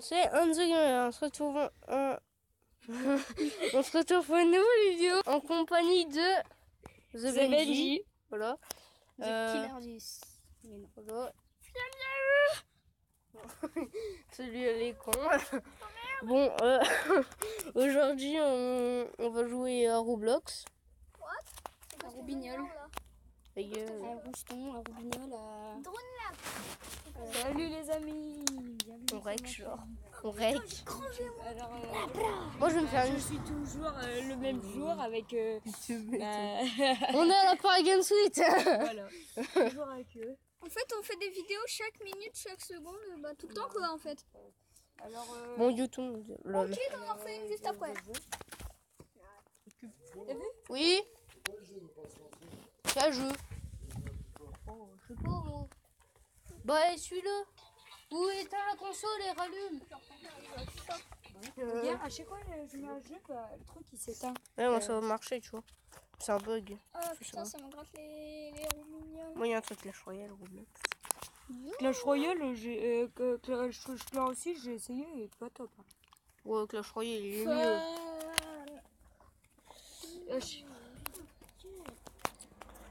C'est un Gamer, on se retrouve en... on se retrouve pour une nouvelle vidéo en compagnie de The, Benji. Benji. Voilà. The Euh, Killer Juice. Mais non. voilà. Salut les cons. bon, euh, aujourd'hui on, on va jouer à Roblox. Un. Ta gueule. Un rouston, un roubignol. euh, Salut les amis. Bienvenue On rec, genre. On rec. Alors, euh, Moi je vais me faire je une. suis toujours euh, le même jour avec. euh, bah, On est à la Paris Game Suite. voilà. Toujours avec eux. En fait, on fait des vidéos chaque minute, chaque seconde, bah, tout le temps quoi en fait. Alors, euh, Bon YouTube. Ok, on en fait une juste après. Oui. Jeu Oh, je sais pas moi. Bah suis-le. Où éteins la console et rallume. regarde, à chaque fois euh, je mets un jeu, bah, le truc il s'éteint. Ouais, moi ça va marcher, tu vois. C'est un bug. Ah putain, ça me gratte les, les roubignons. Moi, il y a un truc Clash Royale, Roblox. Clash Royale, j'ai, euh, Clash Royale aussi, j'ai essayé et pas top. hein. Ouais, Clash Royale, il est mieux. Euh, Euh, je-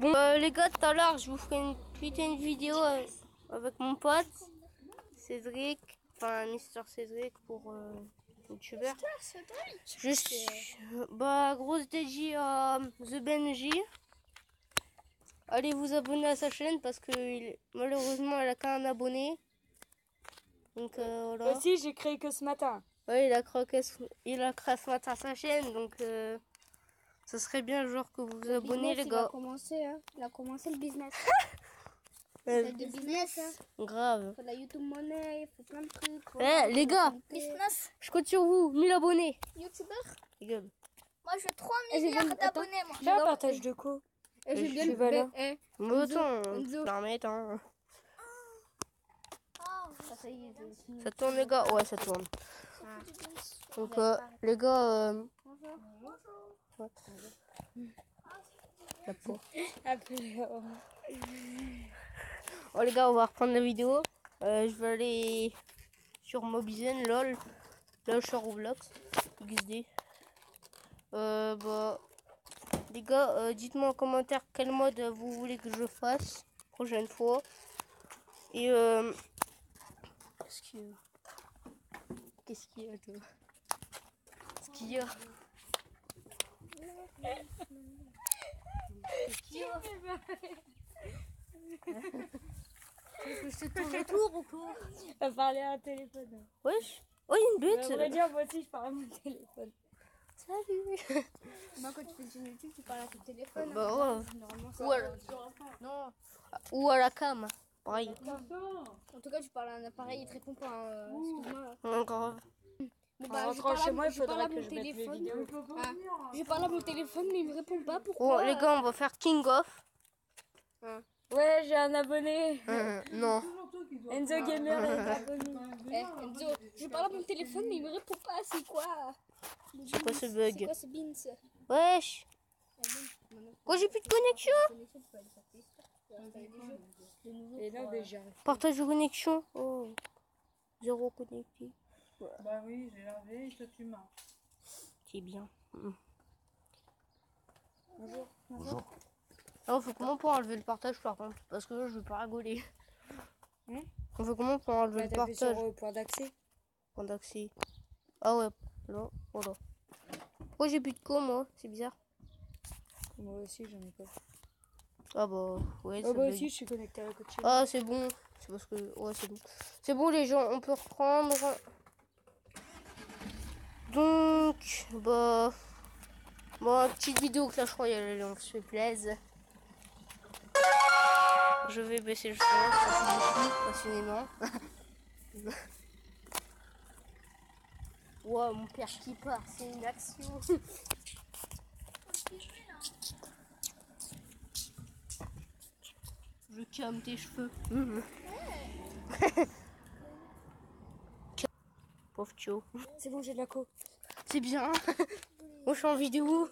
Bon, euh, les gars, tout à l'heure, je vous ferai une putain de vidéo euh, avec mon pote, Cédric. Enfin, Mister Cédric pour euh, youtubeur. Suis. Bah, grosse DJ à The Benji. Allez vous abonner à sa chaîne parce que il- malheureusement, elle a qu'un abonné. Donc euh, voilà. Aussi, j'ai créé que ce matin. Ouais, il a croqué, il a créé ce matin sa chaîne, donc ce serait bien genre que vous vous abonnez les il a gars. commencé, hein. Il a commencé le business. C'est de business, hein. grave. Faut de la YouTube money, faut plein de trucs. Eh les gars, Business, je compte sur vous, 1000 abonnés. YouTubeur? Les gars. Moi, je veux 3 Eh, j'ai milliards attends. d'abonnés, moi. Là, partage de quoi? Eh, j'ai je bien suis le valeur. Eh, Mais attends, hein. ça, ça y est, c'est- Ça tourne les gars Ouais, ça tourne. Donc euh, les gars, euh... Oh les gars, on va reprendre la vidéo. Euh, je vais aller sur Mobizen, lol. Là, je suis sur Roblox. XD. Euh, bah, les gars, euh, dites-moi en commentaire quel mode vous voulez que je fasse prochaine fois. Et qu'est-ce qu'il y a? Qu'est-ce qu'il y a Qu'est-ce qu'il y a Qu'est-ce qu'il y a Tu veux que je te tourne autour ou quoi on va parler à un téléphone. Wesh Oh, il y a une bête dire, moi aussi, je parle à mon téléphone. Salut Moi, quand tu fais une YouTube, tu parles à ton téléphone. Bah ouais. Normalement, ça Ou à la... Non. Ou à la cam. Pareil. En tout cas, tu parles à un appareil, il te répond pas. Excuse-moi. En rentrant je chez moi, il que mette les téléphone. vidéos. Ah, je parle à mon téléphone, mais il me répond pas. Bon, Pourquoi les gars, on va faire King of. Ouais, j'ai un abonné. Euh, non. Enzo Gamer est abonné. Eh, Enzo, je parle à mon téléphone, mais il me répond pas. C'est quoi? C'est quoi ce C'est bug quoi ce beans? Wesh Quoi, j'ai plus de connexion Et non, déjà. Partage de connexion. Oh. Zéro connecté. Bah oui, j'ai lavé et toi tu marches. C'est bien. Mm. Bonjour. Bonjour. Alors, faut comment pour enlever le partage par contre? Parce que là, je veux pas rigoler. On fait comment pour enlever Bah, le t'appuies sur partage euh, point d'accès. Point d'accès. Ah ouais, là, voilà. Pourquoi j'ai plus de co moi C'est bizarre. Moi aussi, j'en ai pas. Ah bah, ouais, Oh, ça bah aussi, je suis connecté à la coach. Ah, c'est bon. C'est parce que. Ouais, c'est bon. C'est bon, les gens, on peut reprendre. Donc, bah. Bon, petite vidéo Clash Royale, on se plaisir. Je vais baisser le son, passionnément. Wow, mon père qui part, c'est une action. Je calme tes cheveux. Pauvre Tio. C'est bon, j'ai de la co. C'est bien. Moi, je suis en vidéo.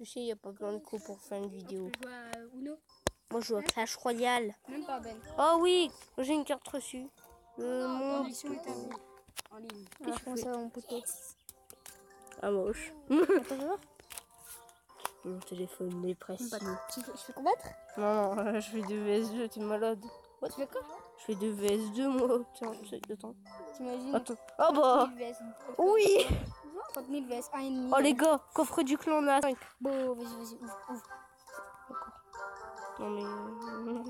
Je sais, il n'y a pas besoin de co pour faire une vidéo. Je joue à Uno? Moi, je joue à Clash Royale. Même pas Ben. Ah oui, j'ai une carte reçue. Le monde. En ligne. Ah, je pense à mon poteau. Ah, moche. Mon téléphone est précis. Fais, je fais combattre Non, non, je fais du VS2, t'es malade. Tu fais quoi? Je fais du VS2, moi. Tiens, c'est de temps. T'imagines Attends. Ah bah 30 000 VS. Oui 30 000 VS, 1,5. Oh les gars, coffre du clan, on à 5. Bon, vas-y, vas-y, ouvre, ouvre. Non mais... euh,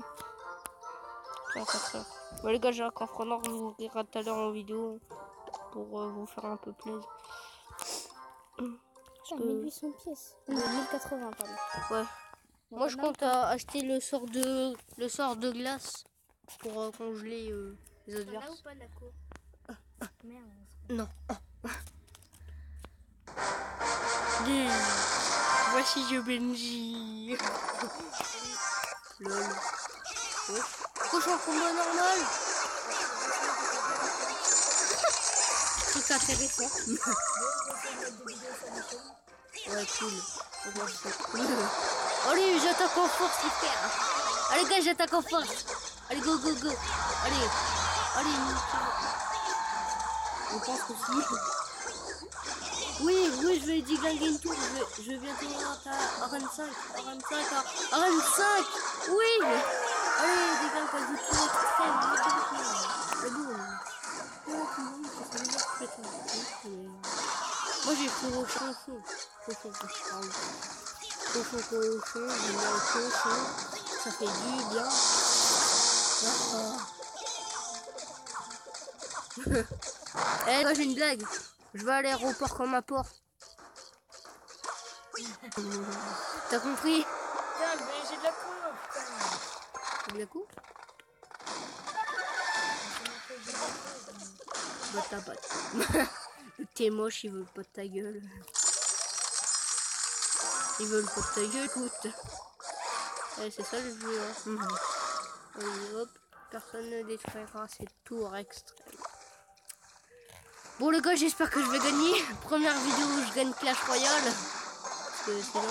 Tiens, quatre heures. Bon les gars, j'ai un coffre noir, je vous ouvrirai tout à l'heure en vidéo pour euh, vous faire un peu plaisir. Putain, que- 1800 pièces. Non, 1080, pardon. Ouais. Moi je compte à acheter le sort de le sort de glace pour euh, congeler euh, les pas la cour Merde. Non. Dis, Voici je Benji. Lol. En combat normal Truc intéressant. ouais, cool. C'est. Allez, j'attaque en force, frères. Allez, gars, j'attaque en force. Allez, go, go, go. Allez, allez, nickel. Je pense que si. Oui, oui, je vais déglinguer une tour. Je je vais bientôt être à 25. À 25, à, à 25. Oui. Allez, déglingue vie tour extrême. C'est bon. Oh, bizarre, putain. Moi, j'ai pris au chanson. Cochon, quand je parle. Cochon, cochon, cochon. Ça fait du bien. Eh, moi j'ai une blague. Je vais à l'aéroport comme ma porte. T'as compris? Putain, mais j'ai de la putain. T'as de la coupe? Bah pas. T'es moche, ils veulent pas de ta gueule. Ils veulent pas de ta gueule, écoute. Eh, c'est ça le jeu, hein. Hop. Personne ne détruira cette tour extrême. Bon les gars, j'espère que je vais gagner. Première vidéo où je gagne Clash Royale. Parce que sinon,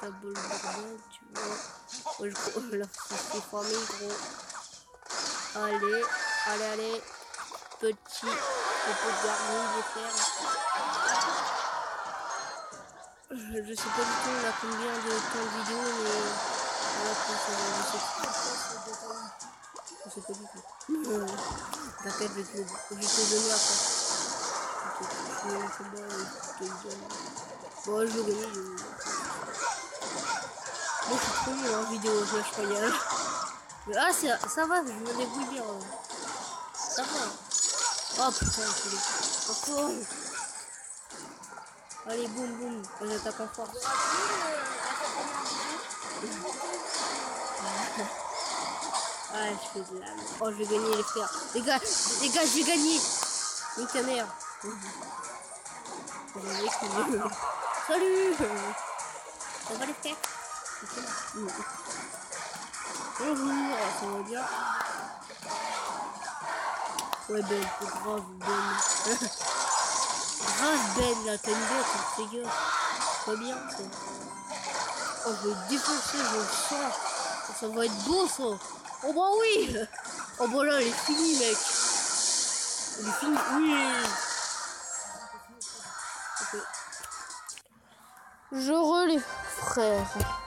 c'est double bordel, tu vois. Oh, je, ça s'est formé, gros. Allez, allez, allez. Petit, petit garni. Je sais pas du tout on a combien de temps de vidéo, mais je pas. Je pas du tout. Euh, T'inquiète, je te je te donner après. Je je. Bon, je vais je- je suis trop en vidéo Clash Royale. Mais Ah, ça, va, je me débrouille hein. Ça va. Oh putain, je. Oh, oh. Allez, boum, boum. J'attaque en force. Ouais, je fais de la. Oh, je vais gagner les frères. Les gars, les gars, je vais gagner. Nique ta mère. Salut Ça va les frères? Bonjour, ça va bien Ouais Ben, c'est grave Ben. grave Ben là, t'as une bête. Pas bien ça. Oh, je vais défoncer, je le sens. Ça va être beau ça. Oh bah oui Oh bah là, elle est finie mec. Elle est finie, oui. Je relève frère.